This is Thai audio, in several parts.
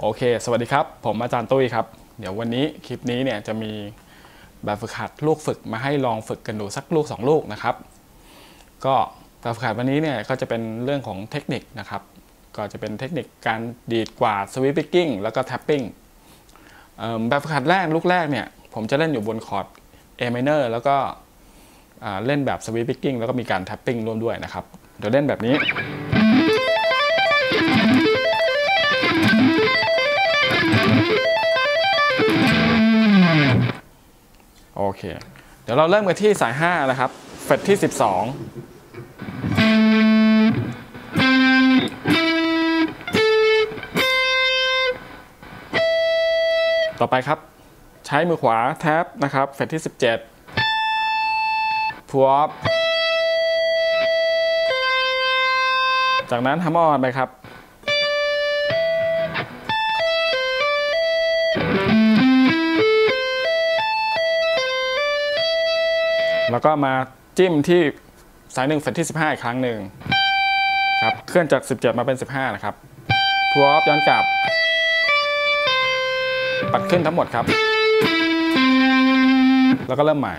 โอเค สวัสดีครับ ผมอาจารย์ตุ้ยครับ เดี๋ยววันนี้คลิปนี้เนี่ยจะมีแบบฝึกหัดลูกฝึกมาให้ลองฝึกกันดูสักลูก 2 ลูกนะครับ ก็แบบฝึกหัดวันนี้เนี่ยก็จะเป็นเรื่องของเทคนิคนะครับ ก็จะเป็นเทคนิคการดีดกวาด sweeping แล้วก็ tapping แบบฝึกหัดแรกลูกแรกเนี่ยผมจะเล่นอยู่บนคอร์ด A minor แล้วก็เล่นแบบ sweeping แล้วก็มีการ tapping ร่วมด้วยนะครับ เดี๋ยวเล่นแบบนี้ เค เดี๋ยวเราเริ่มกันที่สาย 5 นะครับ เฟรตที่ 12ต่อไปครับ ใช้มือขวาแท็บนะครับเฟรตที่ 17พัวอจากนั้นฮัมมออนไปครับ แล้วก็มาจิ้มที่สายหนึ่งเฟสที่ 15 อีกครั้งหนึ่งครับเคลื่อนจาก 17 มาเป็น 15 นะครับพัวออฟย้อนกลับ ปัดขึ้นทั้งหมดครับ แล้วก็เริ่มใหม่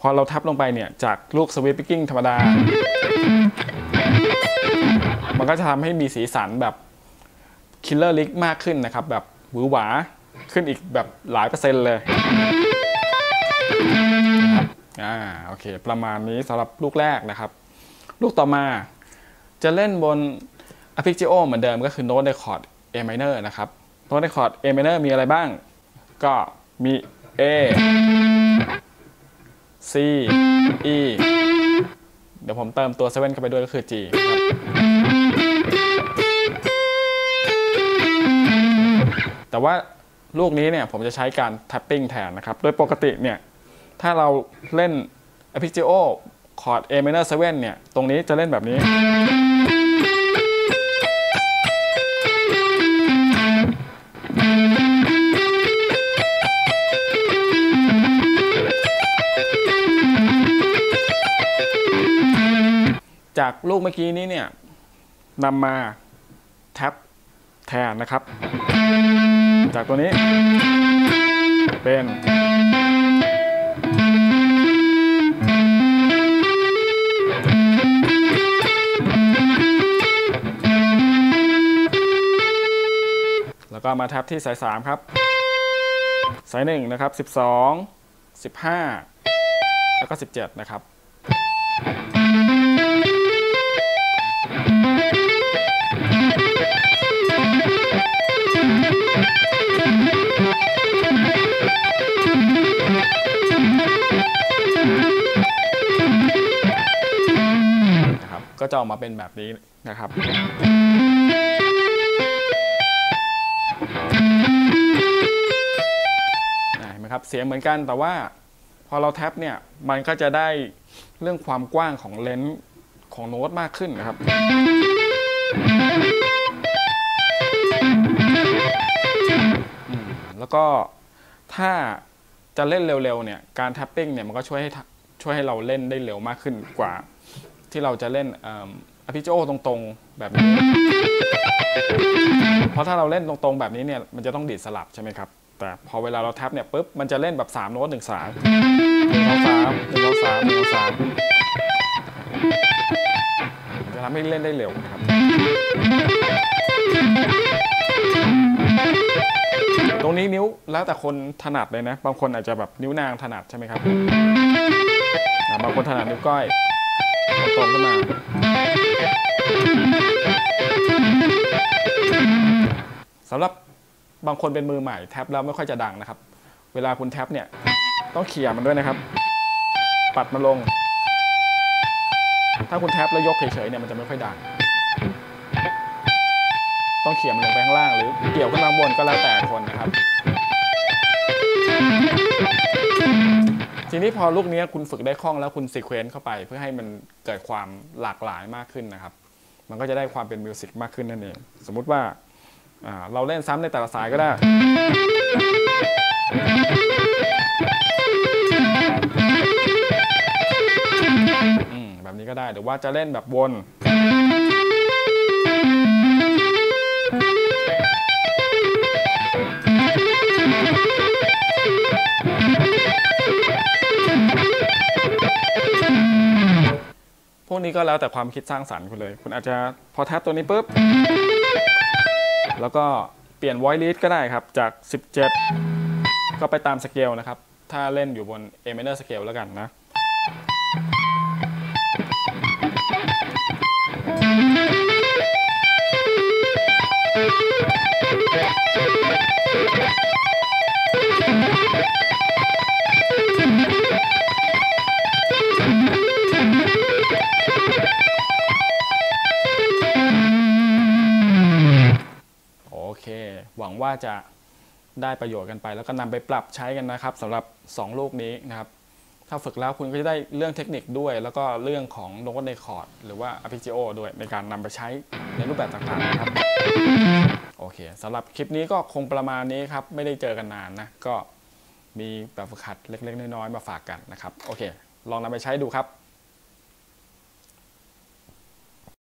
พอเราทับลงไปเนี่ยจากลูก sweeping ธรรมดา มันก็จะทำให้มีสีสันแบบ killer lick มากขึ้นนะครับ แบบหวือหวาขึ้นอีกแบบหลายเปอร์เซ็นต์เลยอ่าโอเค ประมาณนี้สำหรับลูกแรกนะครับ ลูกต่อมาจะเล่นบน arpeggio เหมือนเดิมก็คือโน้ตในคอร์ด A minor นะครับ โน้ตในคอร์ด A minor มีอะไรบ้าง ก็มี A C E เดี๋ยวผมเติมตัว7เข้าไปด้วยก็คือ G ครับแต่ว่าลูกนี้เนี่ยผมจะใช้การแท็ปปิ้งแทนนะครับ โดยปกติเนี่ย ถ้าเราเล่น arpeggio คอร์ด A minor 7เนี่ย ตรงนี้จะเล่นแบบนี้ จากลูกเมื่อกี้นี้เนี่ยนำมาแท็บแทนนะครับ จากตัวนี้เป็นแล้วก็มาแท็บที่สาย 3 ครับ สาย 1 นะครับ 12 15 แล้วก็ 17 นะครับ จะออกมาเป็นแบบนี้นะครับเห็นไหมครับเสียงเหมือนกันแต่ว่าพอเราแท็บเนี่ยมันก็จะได้เรื่องความกว้างของเลนส์ของโน้ตมากขึ้นนะครับแล้วก็ถ้าจะเล่นเร็วๆเนี่ยการแท็ปปิ้งเนี่ยมันก็ช่วยให้ช่วยให้เราเล่นได้เร็วมากขึ้นกว่า ที่เราจะเล่นอภิโจตรงๆแบบนี้ เพราะถ้าเราเล่นตรงๆแบบนี้เนี่ยมันจะต้องดีดสลับใช่ไหมครับ แต่พอเวลาเราแท็บเนี่ยปุ๊บมันจะเล่นแบบ3โน้ตหนึ่งสายหนึ่งสองสามหนึ่งสองสามหนึ่งสองสามจะทำให้เล่นได้เร็วนะครับตรงนี้นิ้วแล้วแต่คนถนัดเลยนะ บางคนอาจจะแบบนิ้วนางถนัดใช่ไหมครับ บางคนถนัดนิ้วก้อย ตรงขึ้นมา สำหรับบางคนเป็นมือใหม่แท็บแล้วไม่ค่อยจะดังนะครับ เวลาคุณแท็บเนี่ยต้องเขี่ยมันด้วยนะครับ ปัดมันลง ถ้าคุณแท็บแล้วยกเฉยๆเนี่ยมันจะไม่ค่อยดัง ต้องเขี่ยมันลงไปข้างล่างหรือเกี่ยวขึ้นมาข้างบนก็แล้วแต่คนนะครับ นี้พอลูกนี้คุณฝึกได้คล่องแล้วคุณซีเควนต์เข้าไป เพื่อให้มันเกิดความหลากหลายมากขึ้นนะครับ มันก็จะได้ความเป็นมิวสิกมากขึ้นนั่นเอง สมมุติว่าเราเล่นซ้ำในแต่ละสายก็ได้แบบนี้ก็ได้หรือว่าจะเล่นแบบวน กนี้ก็แล้วแต่ความคิดสร้างสรรค์คุณเลย คุณอาจจะพอแท็บตัวนี้ปุ๊บ แล้วก็เปลี่ยน voice lead ก็ได้ครับ จาก 17 ก็ไปตามสเกลนะครับ ถ้าเล่นอยู่บน A minor scale แล้วกันนะ ว่าจะได้ประโยชน์กันไป แล้วก็นำไปปรับใช้กันนะครับสำหรับ 2 ลูกนี้นะครับ ถ้าฝึกแล้วคุณก็จะได้เรื่องเทคนิคด้วย แล้วก็เรื่องของโน้ตในคอร์ดหรือว่า arpeggio ด้วยในการนำไปใช้ในรูปแบบต่างๆนะครับโอเคสำหรับคลิปนี้ก็คงประมาณนี้ครับ ไม่ได้เจอกันนานนะ ก็มีแบบฝึกหัดเล็กๆ น้อยๆมาฝากกันนะครับ โอเค ลองนำไปใช้ดูครับ